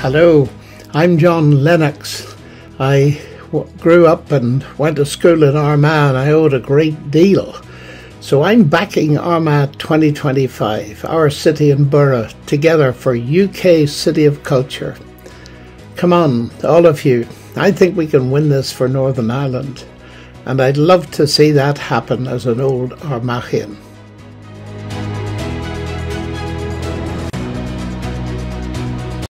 Hello, I'm John Lennox. I grew up and went to school in Armagh and I owed a great deal. So I'm backing Armagh 2025, our city and borough, together for UK City of Culture. Come on, all of you. I think we can win this for Northern Ireland. And I'd love to see that happen as an old Armaghian.